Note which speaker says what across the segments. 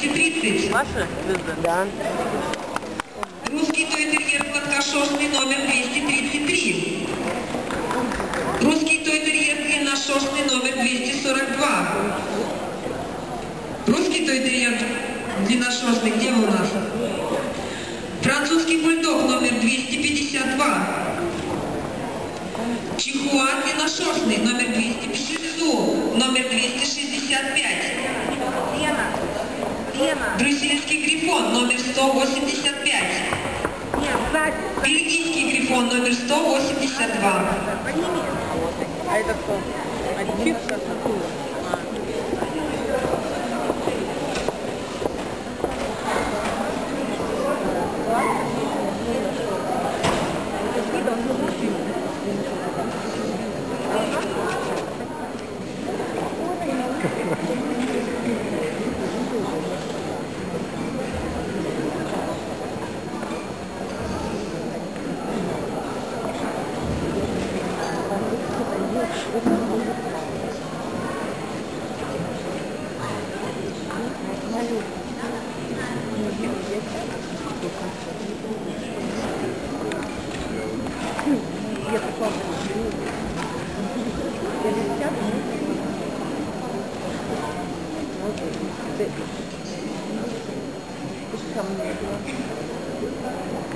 Speaker 1: 230.
Speaker 2: Ваша звезда?
Speaker 3: Да.
Speaker 1: Русский тойтерьер гладкошерстный номер 233. Русский тойтерьер длинношерстный номер 242. Русский тойтерьер длинношерстный, где у нас? Французский бульдог номер 252. Чихуа длинношерстный номер 250, номер 265.
Speaker 3: Лена. Лена.
Speaker 1: Брюссельский грифон номер 185.
Speaker 3: Нет, сзади.
Speaker 1: Бельгийский грифон номер 182.
Speaker 3: Подними.
Speaker 2: А это кто? Античка?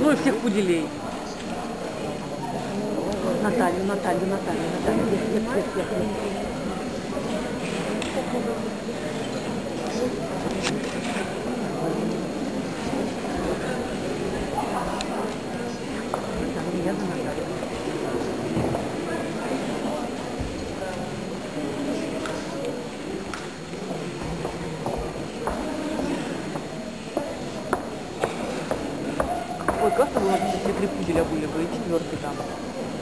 Speaker 2: Ну и всех пуделей.
Speaker 3: Наталью, Наталью, Наталью, Наталью. Нет, нет, нет, нет. Наталью.
Speaker 2: Ой, было, бы, если три пуделя были бы, и четвертый там.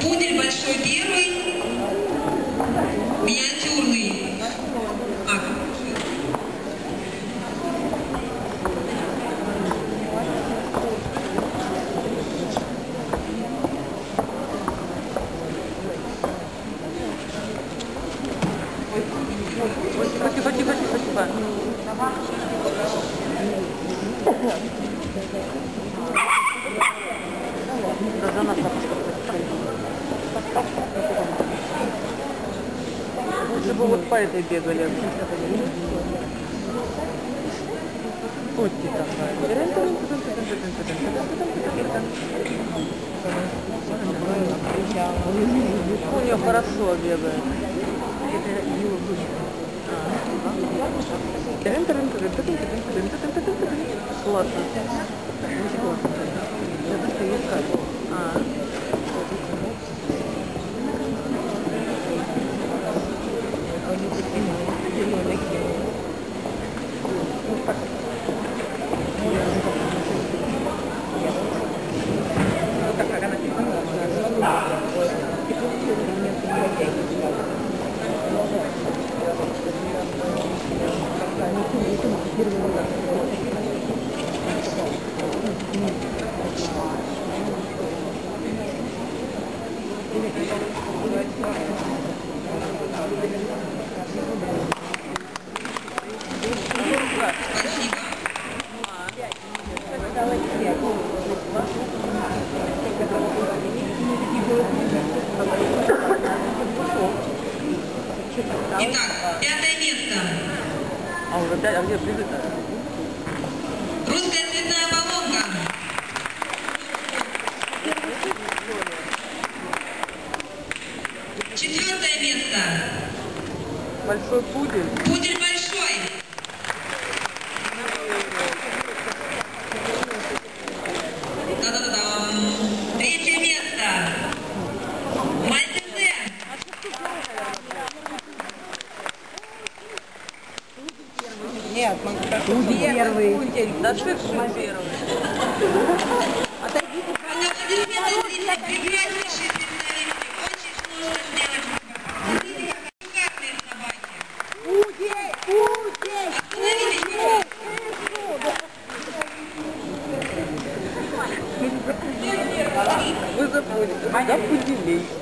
Speaker 1: Пудель большой первый, миниатюрный. А,
Speaker 2: Ой, тихо, тихо, тихо, тихо, тихо. Да за нас Лучше бы вот по этой бегали. Ты такая. У нее хорошо бегает. Классно. Очень классно. Это что искать? А.
Speaker 1: Итак, пятое место.
Speaker 2: А уже пять, а где призыв-то?
Speaker 1: Четвертое место.
Speaker 2: Большой пудель.
Speaker 1: Пудель большой. Да-да-да-дам. Третье место. Мальтезе.
Speaker 2: Нет,
Speaker 3: Первый.
Speaker 2: пудель. Да что первый?
Speaker 1: Аплодисменты зрителей.
Speaker 2: Campo de
Speaker 1: Leite.